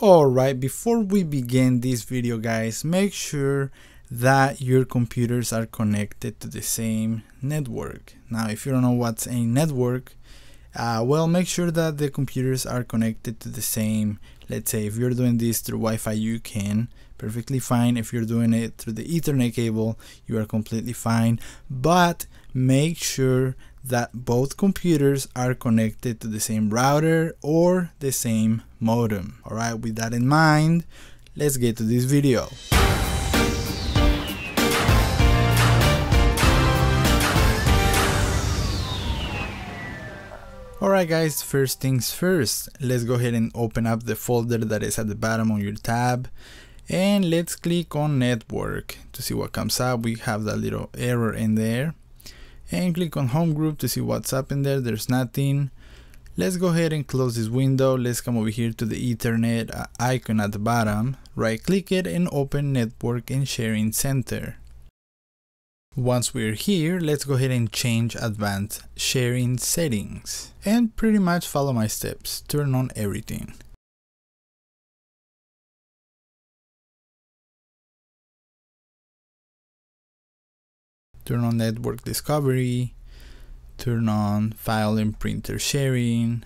Alright, before we begin this video guys, make sure that your computers are connected to the same network. Now if you don't know what's a network, uh, well make sure that the computers are connected to the same, let's say if you're doing this through Wi-Fi you can, perfectly fine. If you're doing it through the ethernet cable, you are completely fine, but make sure that both computers are connected to the same router or the same modem. Alright, with that in mind, let's get to this video. Alright guys, first things first, let's go ahead and open up the folder that is at the bottom of your tab and let's click on network to see what comes up. We have that little error in there and click on home group to see what's up in there. There's nothing. Let's go ahead and close this window. Let's come over here to the ethernet uh, icon at the bottom. Right click it and open network and sharing center. Once we're here let's go ahead and change advanced sharing settings and pretty much follow my steps. Turn on everything turn on network discovery, turn on file and printer sharing,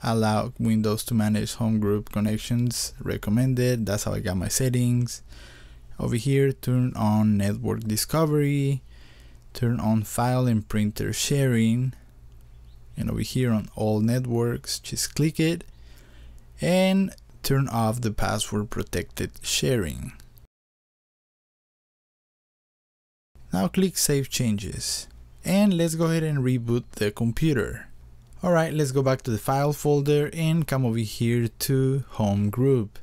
allow Windows to manage home group connections recommended. That's how I got my settings. Over here, turn on network discovery, turn on file and printer sharing, and over here on all networks, just click it and turn off the password protected sharing. Now click Save Changes. And let's go ahead and reboot the computer. Alright, let's go back to the file folder and come over here to Home Group.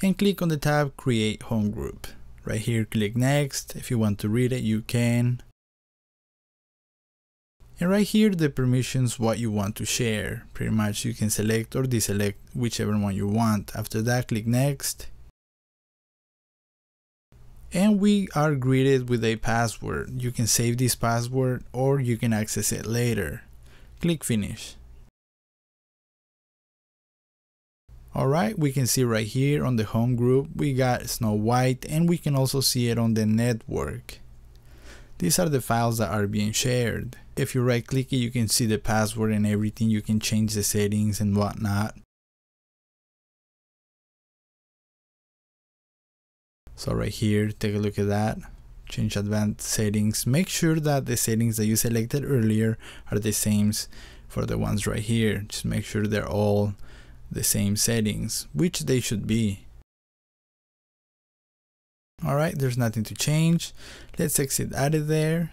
And click on the tab Create Home Group. Right here, click Next. If you want to read it, you can. And right here, the permissions, what you want to share. Pretty much you can select or deselect whichever one you want. After that, click Next and we are greeted with a password. You can save this password or you can access it later. Click finish. Alright, we can see right here on the home group we got Snow White and we can also see it on the network. These are the files that are being shared. If you right click it you can see the password and everything, you can change the settings and whatnot. So right here, take a look at that. Change advanced settings. Make sure that the settings that you selected earlier are the same for the ones right here. Just make sure they're all the same settings, which they should be. Alright, there's nothing to change. Let's exit out of there.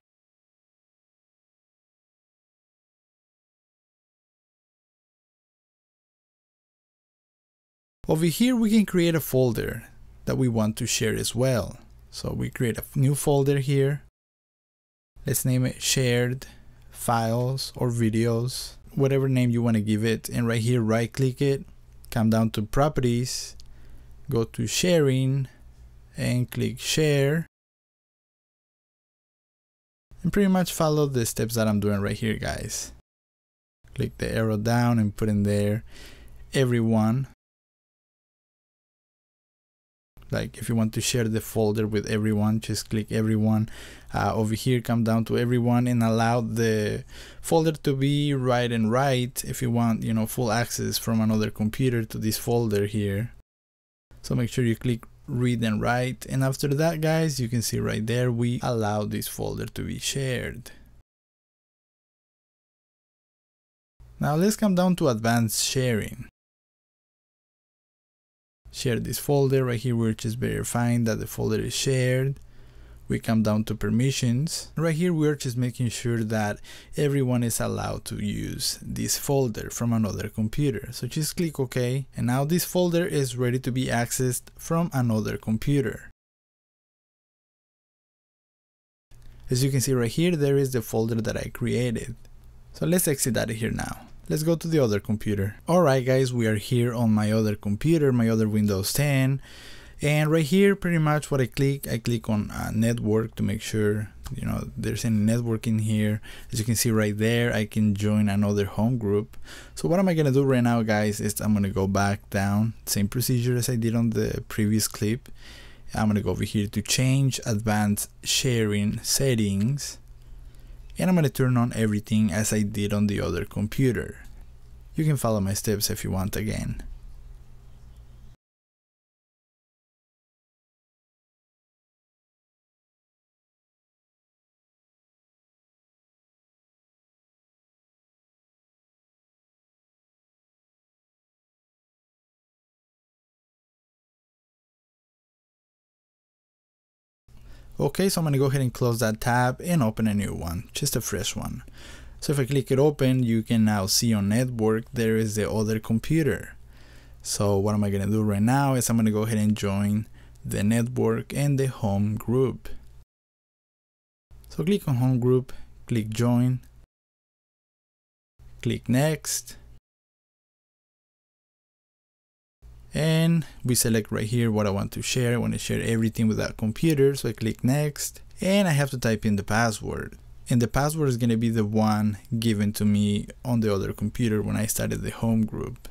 Over here we can create a folder that we want to share as well. So we create a new folder here. Let's name it shared files or videos, whatever name you want to give it. And right here, right click it, come down to properties, go to sharing and click share. And pretty much follow the steps that I'm doing right here, guys. Click the arrow down and put in there everyone like if you want to share the folder with everyone just click everyone. Uh, over here come down to everyone and allow the folder to be right and write if you want you know full access from another computer to this folder here. So make sure you click read and write. And after that guys you can see right there we allow this folder to be shared. Now let's come down to advanced sharing share this folder right here we're just verifying that the folder is shared. We come down to permissions. Right here we're just making sure that everyone is allowed to use this folder from another computer. So just click ok and now this folder is ready to be accessed from another computer. As you can see right here there is the folder that I created. So let's exit out of here now Let's go to the other computer. Alright guys, we are here on my other computer, my other Windows 10. and right here pretty much what I click I click on uh, network to make sure you know there's any network in here as you can see right there I can join another home group so what am I gonna do right now guys is I'm gonna go back down same procedure as I did on the previous clip I'm gonna go over here to change advanced sharing settings and I'm gonna turn on everything as I did on the other computer. You can follow my steps if you want again Okay, so I'm gonna go ahead and close that tab and open a new one, just a fresh one. So if I click it open, you can now see on network, there is the other computer. So what am I gonna do right now is I'm gonna go ahead and join the network and the home group. So click on home group, click join, click next, and we select right here what I want to share. I want to share everything with that computer. So I click next and I have to type in the password. And the password is going to be the one given to me on the other computer when I started the home group.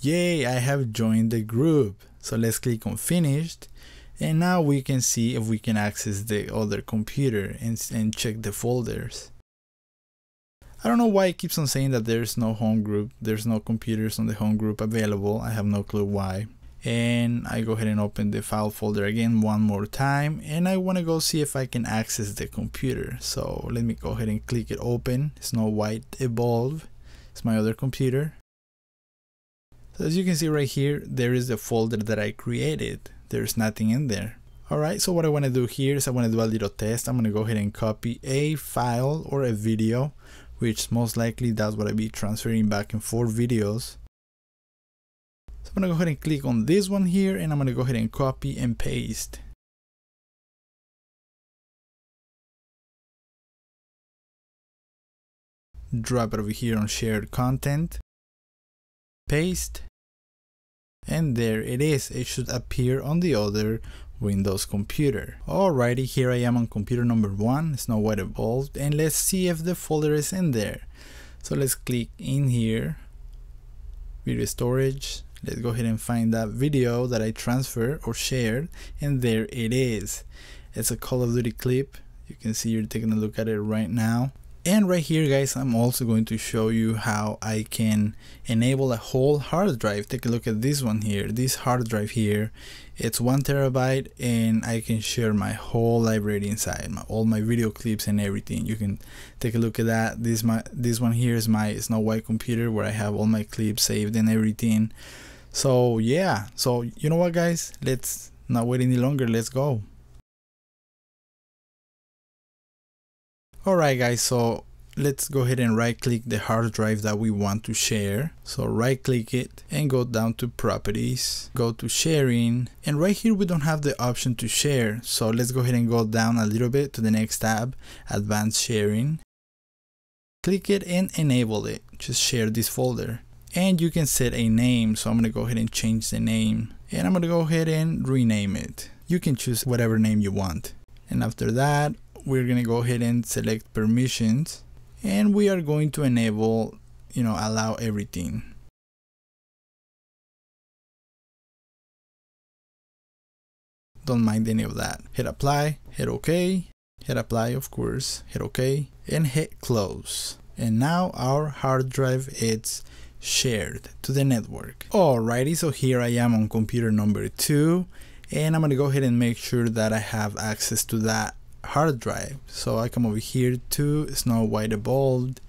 Yay, I have joined the group. So let's click on finished. And now we can see if we can access the other computer and, and check the folders. I don't know why it keeps on saying that there's no home group, there's no computers on the home group available. I have no clue why. And I go ahead and open the file folder again one more time and I want to go see if I can access the computer. So let me go ahead and click it open. Snow White Evolve. It's my other computer. So as you can see right here, there is the folder that I created. There's nothing in there. Alright, so what I want to do here is I want to do a little test. I'm going to go ahead and copy a file or a video which most likely that's what I'll be transferring back and forth videos. So I'm gonna go ahead and click on this one here and I'm gonna go ahead and copy and paste. Drop it over here on shared content, paste, and there it is. It should appear on the other Windows computer. Alrighty, here I am on computer number one, Snow White Evolved, and let's see if the folder is in there. So let's click in here, video storage, let's go ahead and find that video that I transferred or shared, and there it is. It's a Call of Duty clip, you can see you're taking a look at it right now. And right here guys, I'm also going to show you how I can enable a whole hard drive. Take a look at this one here. This hard drive here, it's one terabyte and I can share my whole library inside, my, all my video clips and everything. You can take a look at that. This my this one here is my Snow White computer where I have all my clips saved and everything. So yeah, so you know what guys, let's not wait any longer, let's go. Alright guys, so let's go ahead and right click the hard drive that we want to share. So right click it and go down to properties, go to sharing and right here we don't have the option to share. So let's go ahead and go down a little bit to the next tab, advanced sharing. Click it and enable it, just share this folder. And you can set a name, so I'm gonna go ahead and change the name and I'm gonna go ahead and rename it. You can choose whatever name you want. And after that, we're going to go ahead and select permissions and we are going to enable you know allow everything. Don't mind any of that. Hit apply hit ok. Hit apply of course. Hit ok and hit close. And now our hard drive is shared to the network. Alrighty so here I am on computer number two and I'm gonna go ahead and make sure that I have access to that hard drive. So I come over here to Snow White Evolved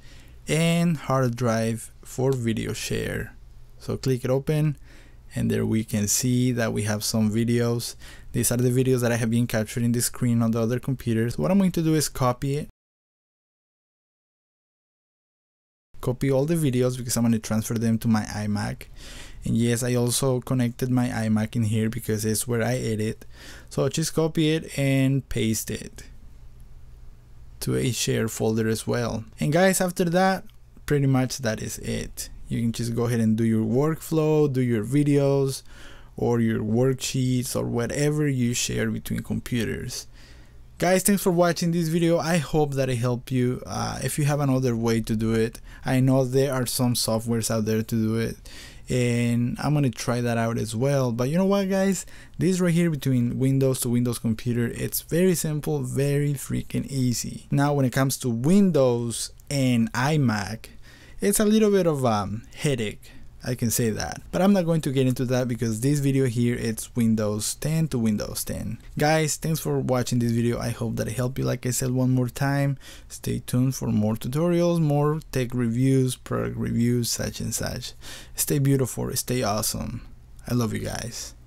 and hard drive for video share. So click it open and there we can see that we have some videos. These are the videos that I have been capturing the screen on the other computers. What I'm going to do is copy it. Copy all the videos because I'm going to transfer them to my iMac and yes I also connected my iMac in here because it's where I edit. So just copy it and paste it to a share folder as well. And guys after that pretty much that is it. You can just go ahead and do your workflow do your videos or your worksheets or whatever you share between computers. Guys thanks for watching this video. I hope that it helped you. Uh, if you have another way to do it i know there are some softwares out there to do it and i'm gonna try that out as well. But you know what guys? This right here between windows to windows computer it's very simple very freaking easy. Now when it comes to windows and imac it's a little bit of a headache I can say that. But I'm not going to get into that because this video here it's Windows 10 to Windows 10. Guys, thanks for watching this video. I hope that it helped you like I said one more time. Stay tuned for more tutorials, more tech reviews, product reviews, such and such. Stay beautiful, stay awesome. I love you guys.